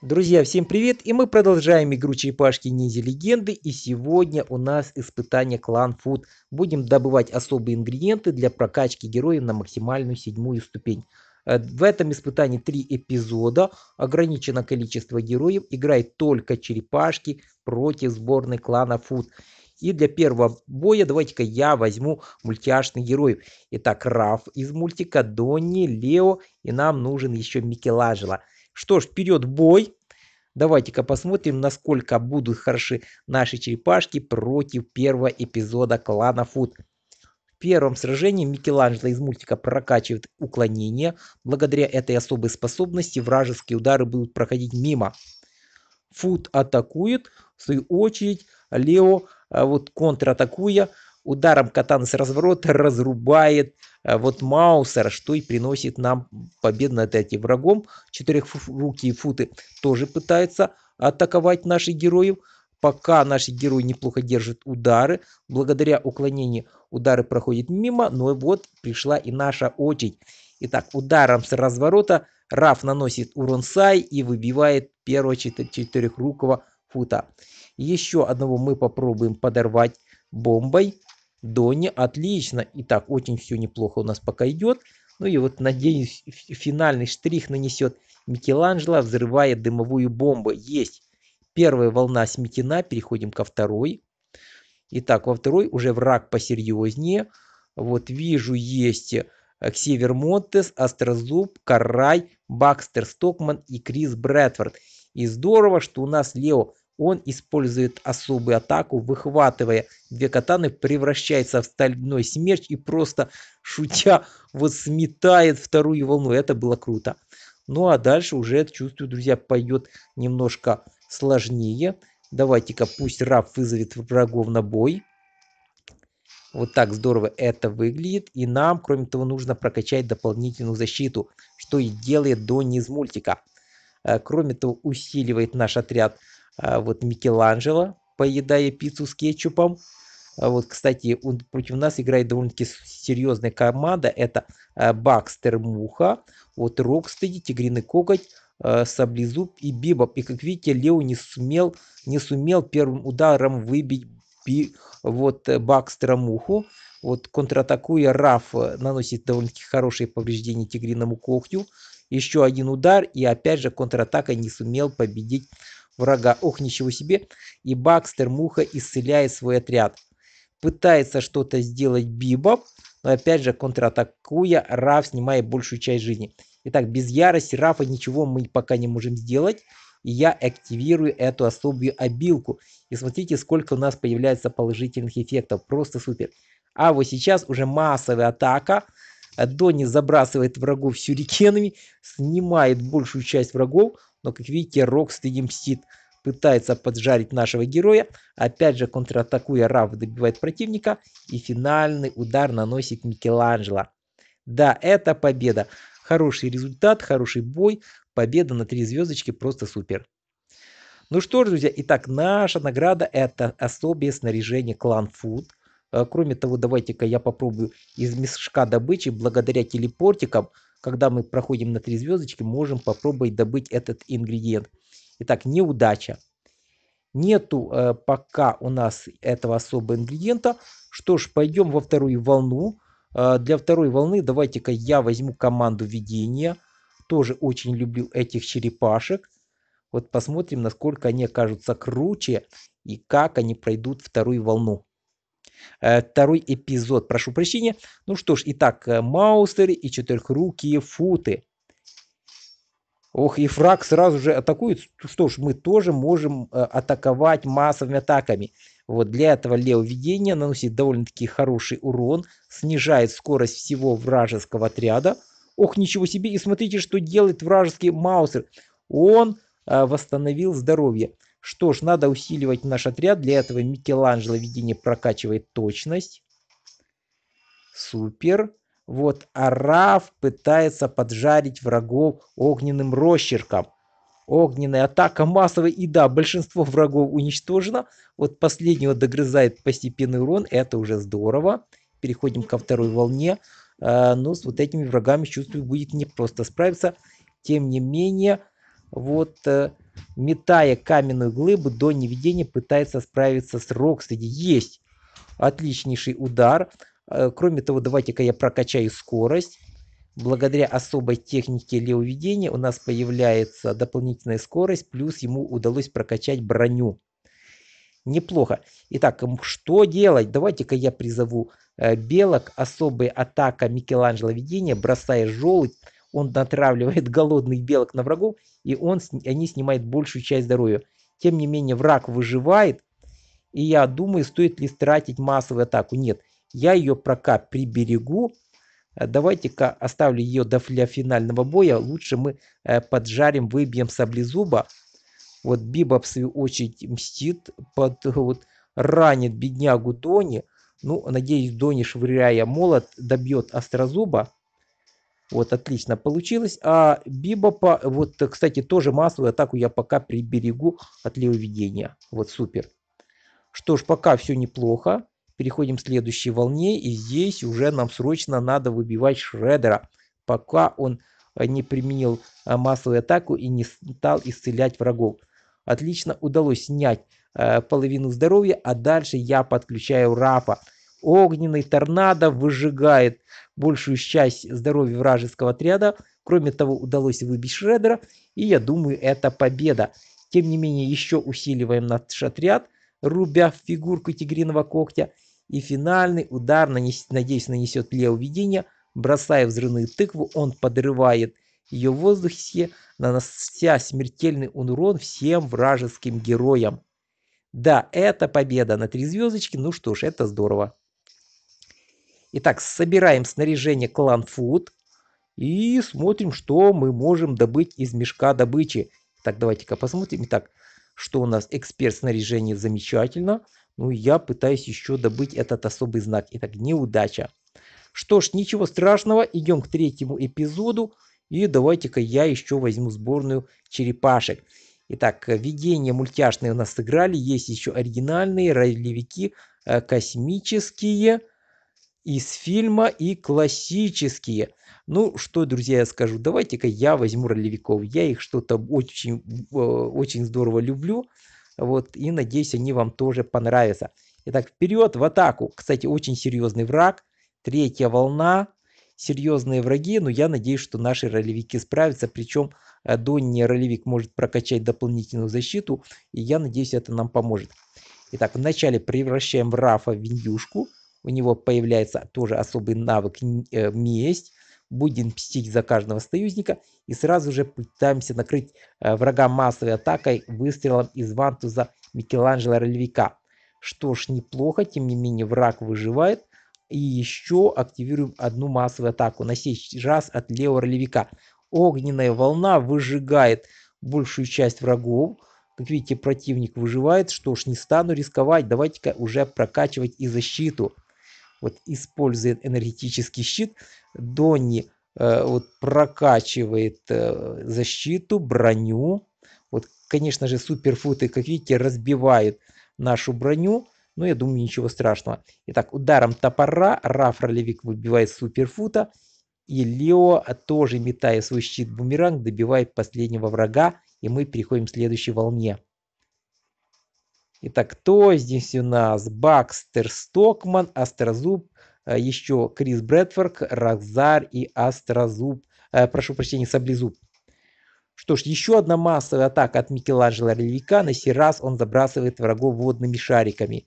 Друзья, всем привет! И мы продолжаем игру черепашки ниндзя легенды. И сегодня у нас испытание клан Food. Будем добывать особые ингредиенты для прокачки героев на максимальную седьмую ступень. Э, в этом испытании три эпизода. Ограничено количество героев. Играет только черепашки против сборной клана Food. И для первого боя давайте-ка я возьму мультяшных героев. Итак, Раф из мультика, Донни, Лео и нам нужен еще Микеланджело. Что ж, вперед бой. Давайте-ка посмотрим, насколько будут хороши наши черепашки против первого эпизода клана Фуд. В первом сражении Микеланджело из мультика прокачивает уклонение. Благодаря этой особой способности вражеские удары будут проходить мимо. Фуд атакует. В свою очередь Лео, а вот контратакуя, ударом катаны с разворота разрубает Э, вот Маусер, что и приносит нам победу над этим врагом. Четырехрукие футы тоже пытаются атаковать наших героев. Пока наши герои неплохо держат удары, благодаря уклонению удары проходят мимо, но вот пришла и наша очередь. Итак, ударом с разворота Раф наносит урон Сай и выбивает первого четырехрукого фута. Еще одного мы попробуем подорвать бомбой. Донни. Отлично. Итак, очень все неплохо у нас пока идет. Ну и вот, надеюсь, финальный штрих нанесет Микеланджело, взрывая дымовую бомбу. Есть. Первая волна сметена. Переходим ко второй. Итак, во второй уже враг посерьезнее. Вот вижу, есть Ксевер Монтес, Астрозуб, Карай, Бакстер Стокман и Крис Брэдфорд. И здорово, что у нас Лео он использует особую атаку, выхватывая две катаны, превращается в стальной смерч и просто шутя вот сметает вторую волну. Это было круто. Ну а дальше уже, чувствую, друзья, пойдет немножко сложнее. Давайте-ка пусть Раф вызовет врагов на бой. Вот так здорово это выглядит. И нам, кроме того, нужно прокачать дополнительную защиту, что и делает Донни из мультика. Э, кроме того, усиливает наш отряд вот Микеланджело, поедая пиццу с кетчупом. А вот, кстати, он против нас играет довольно-таки серьезная команда. Это а, Бакстер Муха, вот Рокстеди, Тигриный Коготь, Саблезуб и Бибоп. И как видите, Лео не сумел, не сумел первым ударом выбить би, вот Бакстера Муху. Вот контратакуя, Раф наносит довольно-таки хорошие повреждения Тигриному Когтю. Еще один удар и опять же контратака не сумел победить врага. Ох, ничего себе. И Бакстер Муха исцеляет свой отряд. Пытается что-то сделать Бибоп. Но опять же, контратакуя, Раф снимает большую часть жизни. Итак, без ярости Рафа ничего мы пока не можем сделать. И я активирую эту особую обилку. И смотрите, сколько у нас появляется положительных эффектов. Просто супер. А вот сейчас уже массовая атака. Донни забрасывает врагов сюрикенами, снимает большую часть врагов. Но, как видите, Рокстеди мстит. Пытается поджарить нашего героя. Опять же, контратакуя, Раф добивает противника. И финальный удар наносит Микеланджело. Да, это победа. Хороший результат, хороший бой. Победа на три звездочки просто супер. Ну что ж, друзья, итак, наша награда это особое снаряжение Clan Food. Э, кроме того, давайте-ка я попробую из мешка добычи благодаря телепортикам когда мы проходим на три звездочки, можем попробовать добыть этот ингредиент. Итак, неудача. Нету э, пока у нас этого особого ингредиента. Что ж, пойдем во вторую волну. Э, для второй волны давайте-ка я возьму команду ведения. Тоже очень люблю этих черепашек. Вот посмотрим, насколько они окажутся круче и как они пройдут вторую волну. Э, второй эпизод, прошу прощения. Ну что ж, итак, э, маустеры и четырехрукие футы. Ох, и фраг сразу же атакует. Что ж, мы тоже можем э, атаковать массовыми атаками. Вот для этого Лео Видение наносит довольно-таки хороший урон, снижает скорость всего вражеского отряда. Ох, ничего себе, и смотрите, что делает вражеский Маусер. Он восстановил здоровье. Что ж, надо усиливать наш отряд. Для этого Микеланджело видение прокачивает точность. Супер. Вот Араф пытается поджарить врагов огненным росчерком. Огненная атака массовая. И да, большинство врагов уничтожено. Вот последнего догрызает постепенный урон. Это уже здорово. Переходим ко второй волне. А, но с вот этими врагами, чувствую, будет не просто справиться. Тем не менее, вот... Метая каменную глыбу до неведения, пытается справиться с Рокстеди. Есть отличнейший удар. Э, кроме того, давайте-ка я прокачаю скорость. Благодаря особой технике леоведения у нас появляется дополнительная скорость, плюс ему удалось прокачать броню. Неплохо. Итак, что делать? Давайте-ка я призову э, белок. Особая атака Микеланджело видения. Бросая желудь, он натравливает голодных белок на врагов, и он, они снимают большую часть здоровья. Тем не менее, враг выживает, и я думаю, стоит ли тратить массовую атаку. Нет, я ее пока приберегу. Э, давайте-ка оставлю ее для финального боя. Лучше мы э, поджарим, выбьем саблезуба. Вот Биба, в свою очередь, мстит, под, вот, ранит беднягу Дони. Ну, надеюсь, Дони, швыряя молот, добьет Острозуба. Вот, отлично получилось. А Бибопа, вот, кстати, тоже массовую атаку я пока приберегу от левоведения. Вот, супер. Что ж, пока все неплохо. Переходим к следующей волне. И здесь уже нам срочно надо выбивать Шредера. Пока он э, не применил э, массовую атаку и не стал исцелять врагов. Отлично удалось снять э, половину здоровья, а дальше я подключаю Рафа. Огненный торнадо выжигает большую часть здоровья вражеского отряда. Кроме того, удалось выбить Шредера, и я думаю, это победа. Тем не менее, еще усиливаем наш отряд, рубя фигурку тигриного когтя. И финальный удар, нанес, надеюсь, нанесет Лео видение. Бросая взрывную тыкву, он подрывает ее в воздухе, нанося смертельный урон всем вражеским героям. Да, это победа на три звездочки. Ну что ж, это здорово. Итак, собираем снаряжение Clan Food и смотрим, что мы можем добыть из мешка добычи. Так, давайте-ка посмотрим. Итак, что у нас эксперт снаряжения замечательно. Ну, я пытаюсь еще добыть этот особый знак. Итак, неудача. Что ж, ничего страшного. Идем к третьему эпизоду. И давайте-ка я еще возьму сборную черепашек. Итак, видение мультяшные у нас сыграли. Есть еще оригинальные ролевики э, космические из фильма и классические. Ну, что, друзья, я скажу, давайте-ка я возьму ролевиков. Я их что-то очень, э, очень здорово люблю. Вот, и надеюсь, они вам тоже понравятся. Итак, вперед в атаку. Кстати, очень серьезный враг. Третья волна. Серьезные враги, но я надеюсь, что наши ролевики справятся. Причем э, Донни ролевик может прокачать дополнительную защиту. И я надеюсь, это нам поможет. Итак, вначале превращаем Рафа в Виндюшку у него появляется тоже особый навык э, месть. Будем мстить за каждого союзника и сразу же пытаемся накрыть э, врага массовой атакой выстрелом из вантуза Микеланджело Ролевика. Что ж, неплохо, тем не менее враг выживает. И еще активируем одну массовую атаку, на сей раз от левого ролевика. Огненная волна выжигает большую часть врагов. Как видите, противник выживает. Что ж, не стану рисковать. Давайте-ка уже прокачивать и защиту вот использует энергетический щит, Донни э, вот прокачивает э, защиту, броню. Вот, конечно же, суперфуты, как видите, разбивают нашу броню, но я думаю, ничего страшного. Итак, ударом топора Раф Ролевик выбивает суперфута, и Лео, тоже метая свой щит-бумеранг, добивает последнего врага, и мы переходим к следующей волне. Итак, кто здесь у нас? Бакстер Стокман, Астрозуб, э, еще Крис Брэдфорд, Рокзар и Астрозуб. Э, прошу прощения, Саблезуб. Что ж, еще одна массовая атака от Микеланджело Релика. На сей раз он забрасывает врагов водными шариками.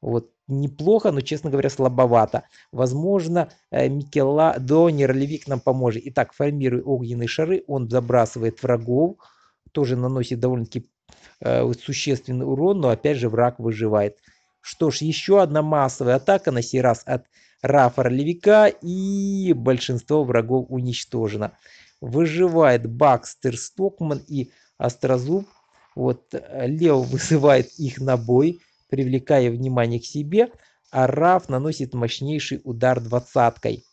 Вот неплохо, но, честно говоря, слабовато. Возможно, э, Микела Дони Ролевик нам поможет. Итак, формируя огненные шары, он забрасывает врагов. Тоже наносит довольно-таки существенный урон, но опять же враг выживает. Что ж, еще одна массовая атака, на сей раз от Рафа Ролевика, и большинство врагов уничтожено. Выживает Бакстер Стокман и Острозуб. Вот э, Лео вызывает их на бой, привлекая внимание к себе, а Раф наносит мощнейший удар двадцаткой.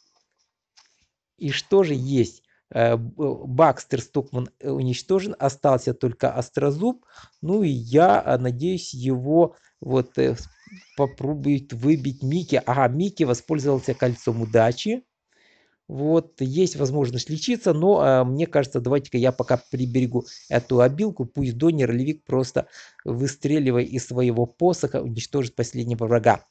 И что же есть? Э, Бакстер Стокман э, уничтожен, остался только Острозуб. Ну и я э, надеюсь его вот попробует выбить Микки. Ага, Микки воспользовался кольцом удачи. Вот, есть возможность лечиться, но а, мне кажется, давайте-ка я пока приберегу эту обилку, пусть Донни Ролевик просто выстреливая из своего посоха уничтожит последнего врага.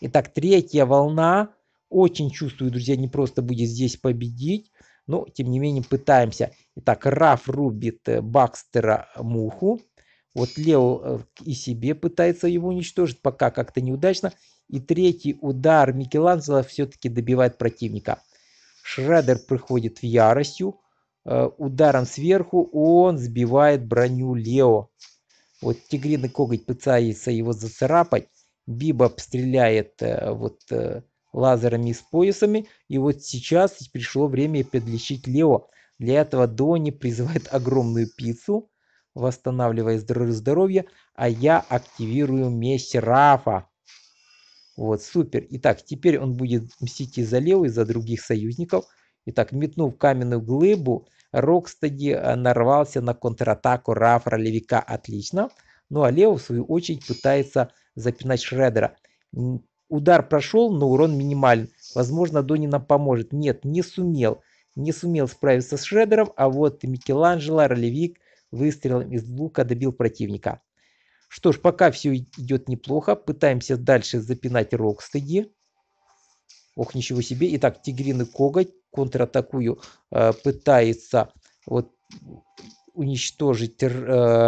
Итак, третья волна. Очень чувствую, друзья, не просто будет здесь победить, но тем не менее пытаемся. Итак, Раф рубит э, Бакстера муху. Вот Лео э, и себе пытается его уничтожить, пока как-то неудачно. И третий удар Микеланджело все-таки добивает противника. Шредер приходит в яростью. Э, ударом сверху он сбивает броню Лео. Вот тигриный коготь пытается его зацарапать. Биба стреляет вот лазерами с поясами. И вот сейчас пришло время подлечить Лео. Для этого Дони призывает огромную пиццу, восстанавливая здоровье, а я активирую месть Рафа. Вот, супер. Итак, теперь он будет мстить и за Лео, и за других союзников. Итак, метнув каменную глыбу, Рокстеди э, нарвался на контратаку Рафа Левика. Отлично. Ну а Лео, в свою очередь, пытается запинать Шредера. Удар прошел, но урон минимален. Возможно, Дони нам поможет. Нет, не сумел. Не сумел справиться с Шредером, а вот Микеланджело, Ролевик выстрелом из лука добил противника. Что ж, пока все идет неплохо. Пытаемся дальше запинать Рокстеди. Ох, ничего себе. Итак, тигриный коготь. Контратакую. Э, пытается вот уничтожить э,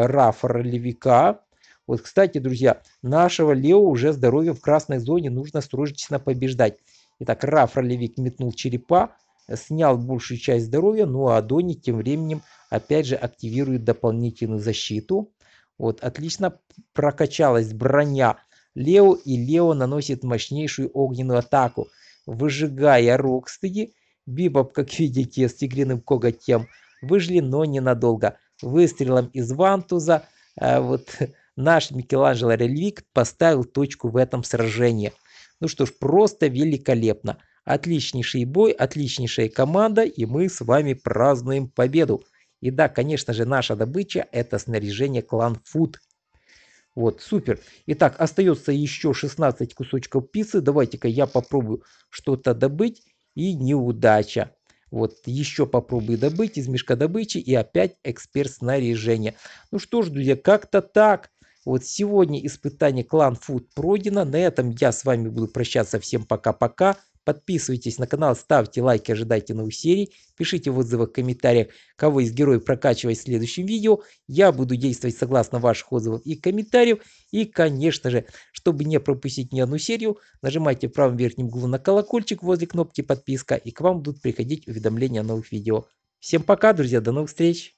Рафа Ролевика. Вот, кстати, друзья, нашего Лео уже здоровье в красной зоне нужно срочно побеждать. Итак, Раф Ролевик метнул черепа, снял большую часть здоровья, ну а Дони тем временем опять же активирует дополнительную защиту. Вот, отлично прокачалась броня Лео, и Лео наносит мощнейшую огненную атаку, выжигая Рокстеди. Бибоп, как видите, с тигриным коготем выжили, но ненадолго. Выстрелом из Вантуза э, вот наш Микеланджело Рельвик поставил точку в этом сражении. Ну что ж, просто великолепно. Отличнейший бой, отличнейшая команда, и мы с вами празднуем победу. И да, конечно же, наша добыча это снаряжение клан Food. Вот, супер. Итак, остается еще 16 кусочков пиццы. Давайте-ка я попробую что-то добыть. И неудача. Вот, еще попробую добыть из мешка добычи. И опять эксперт снаряжения. Ну что ж, друзья, как-то так. Вот сегодня испытание клан Food пройдено. На этом я с вами буду прощаться. Всем пока-пока. Подписывайтесь на канал, ставьте лайки, ожидайте новых серий. Пишите в отзывах, в комментариях, кого из героев прокачивать в следующем видео. Я буду действовать согласно ваших отзывов и комментариев. И, конечно же, чтобы не пропустить ни одну серию, нажимайте в правом верхнем углу на колокольчик возле кнопки подписка. И к вам будут приходить уведомления о новых видео. Всем пока, друзья, до новых встреч!